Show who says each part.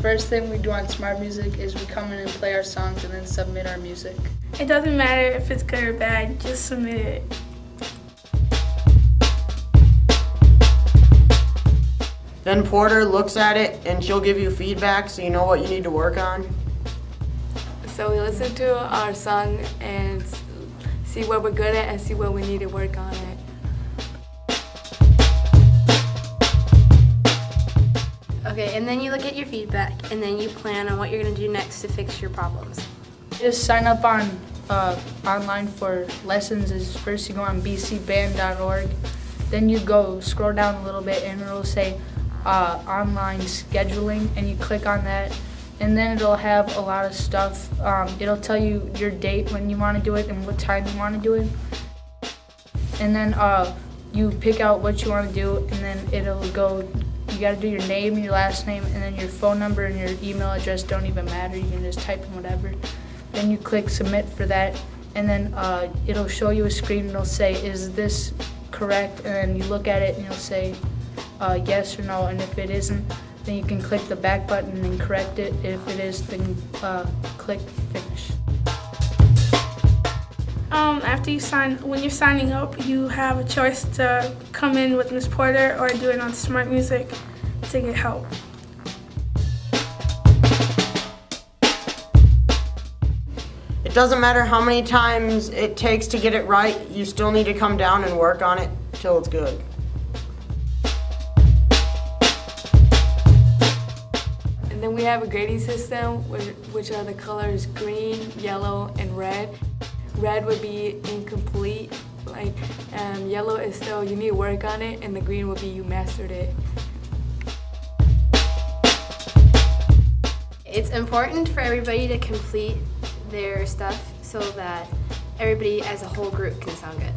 Speaker 1: first thing we do on Smart Music is we come in and play our songs and then submit our music.
Speaker 2: It doesn't matter if it's good or bad, just submit it.
Speaker 3: Then Porter looks at it and she'll give you feedback so you know what you need to work on.
Speaker 4: So we listen to our song and see what we're good at and see what we need to work on it.
Speaker 5: Okay, and then you look at your feedback, and then you plan on what you're going to do next to fix your problems.
Speaker 1: Just sign up on uh, online for lessons. Is first you go on bcband.org, then you go scroll down a little bit and it'll say uh, online scheduling, and you click on that, and then it'll have a lot of stuff. Um, it'll tell you your date when you want to do it and what time you want to do it, and then uh, you pick out what you want to do, and then it'll go. You got to do your name, your last name, and then your phone number and your email address don't even matter. You can just type in whatever. Then you click submit for that, and then uh, it'll show you a screen. It'll say, "Is this correct?" And then you look at it, and you'll say uh, yes or no. And if it isn't, then you can click the back button and correct it. If it is, then uh, click finish.
Speaker 2: Um, after you sign, when you're signing up, you have a choice to come in with Miss Porter or do it on Smart Music to get help.
Speaker 3: It doesn't matter how many times it takes to get it right, you still need to come down and work on it till it's good.
Speaker 4: And then we have a grading system, which, which are the colors green, yellow, and red. Red would be incomplete, like um, yellow is still you need to work on it, and the green would be you mastered it.
Speaker 5: It's important for everybody to complete their stuff so that everybody as a whole group can sound good.